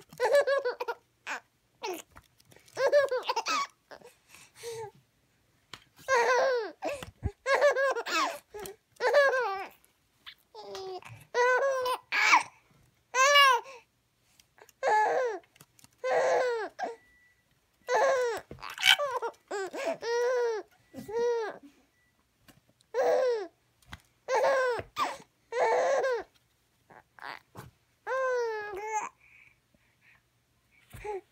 Woo! okay.